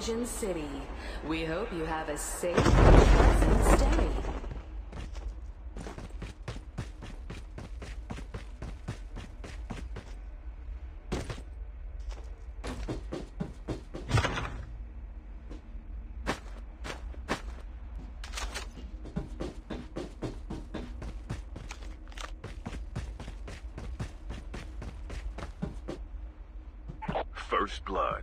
Ocean City. We hope you have a safe and pleasant stay. First Blood.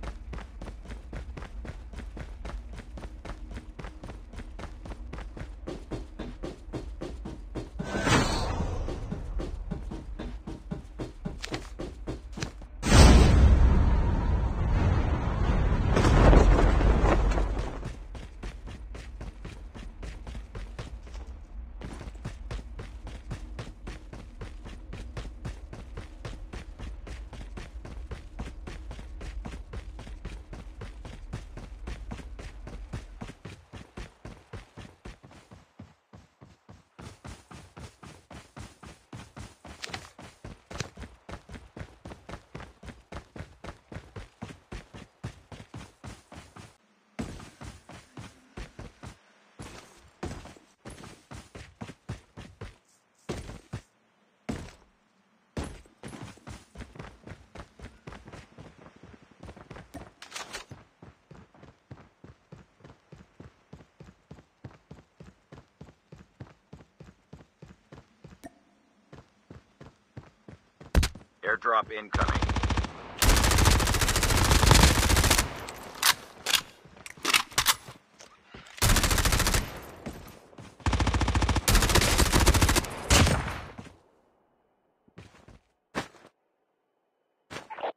Airdrop incoming.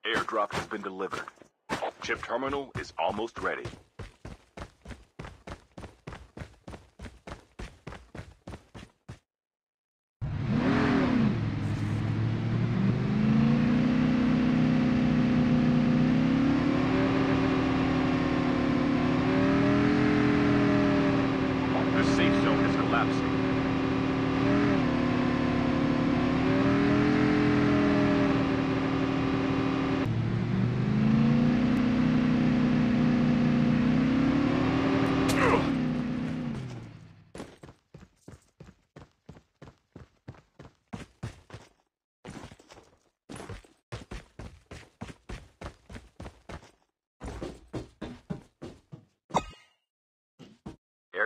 Airdrop has been delivered. Chip terminal is almost ready.